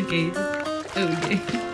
okay. Okay.